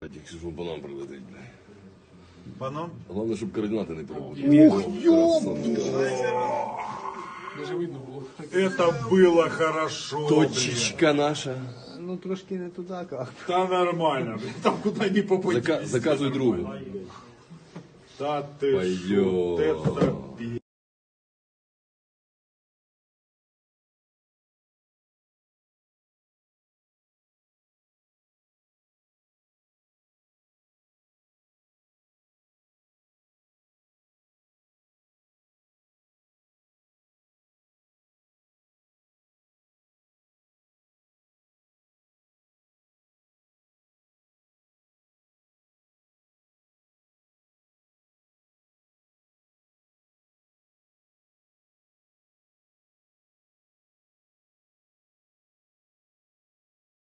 Блядь, щоб по нам прилетить, блядь. По нам? Головне, щоб координати не перепутали. Ух, ёб! Даже видно було. Это было хорошо. Точечка наша. Ну трошки не туди, а як. Та нормально, блядь. Там куда не попади. Зака- заказуй другу. Да ты Пойдем.